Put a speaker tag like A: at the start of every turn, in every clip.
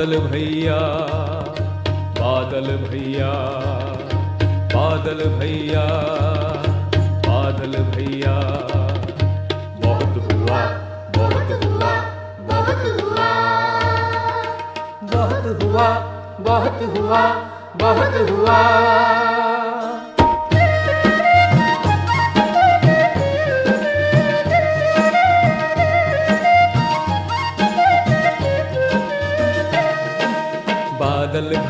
A: बादल भैया बादल भैया बादल भैया बादल भैया। बहुत हुआ बहुत हुआ बहुत हुआ। बहुत हुआ बहुत हुआ
B: बहुत हुआ।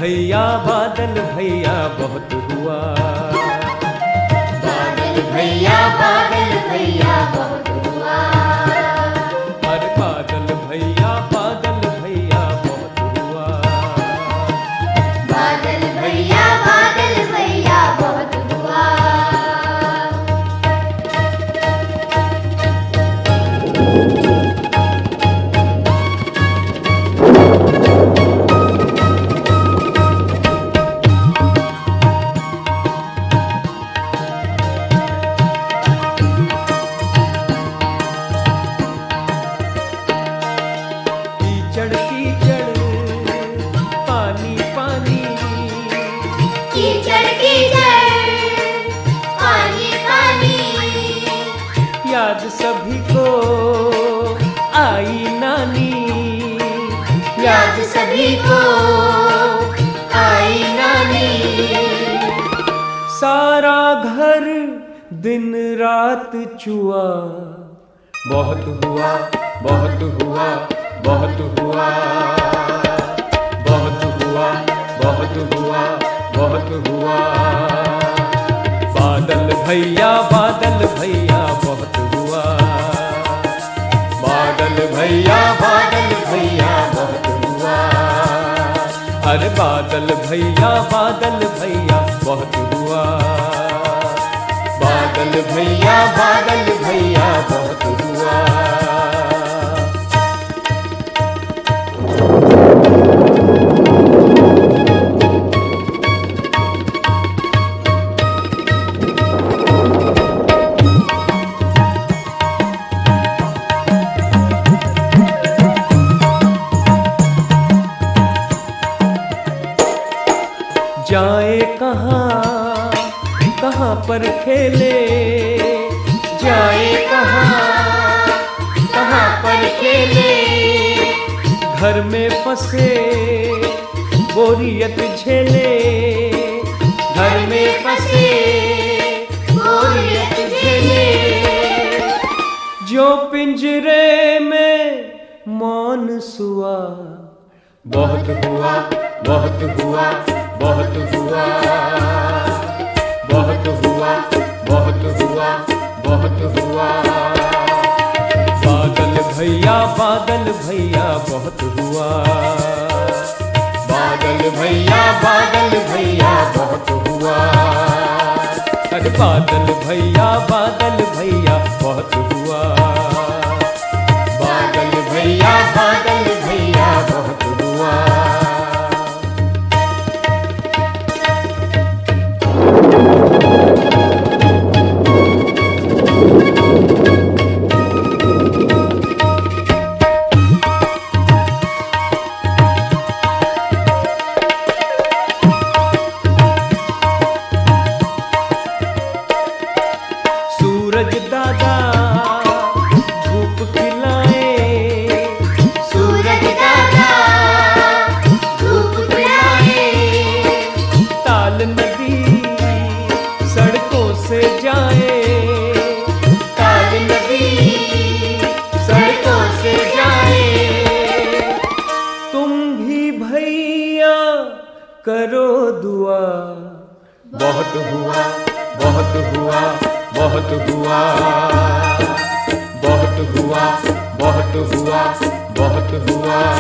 A: भैया बादल भैया बहुत हुआ।
B: बादल भैया बादल भैया बहुत
A: याद सभी को आई नानी।
B: याद सभी को आई नानी।
A: सारा घर दिन रात चुआ बहुत हुआ बहुत हुआ बहुत हुआ। बहुत हुआ। बादल भैया बादल भैया, बहुत हुआ। बादल भैया बादल भैया, बहुत हुआ। अरे बादल भैया बादल भैया, बहुत हुआ। बादल भैया बादल भैया, बहुत हुआ। जाए कहाँ कहाँ पर खेले? जाए कहाँ कहाँ पर खेले? घर में फंसे, बोरियत झेले। घर में फंसे,
B: बोरियत झेले।
A: जो पिंजरे में मौन सुआ, बहुत हुआ। बहुत हुआ बहुत हुआ। बहुत हुआ बहुत हुआ बहुत हुआ। बादल भैया बादल भैया, बहुत हुआ। बादल भैया बादल भैया, बहुत हुआ। अरे बादल भैया बादल भैया से जाए। सड़कों से जाए। तुम भी भैया करो दुआ। बहुत हुआ बहुत हुआ बहुत हुआ। बहुत हुआ बहुत हुआ बहुत हुआ।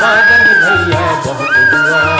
A: बादल भैया बादल भैया बहुत हुआ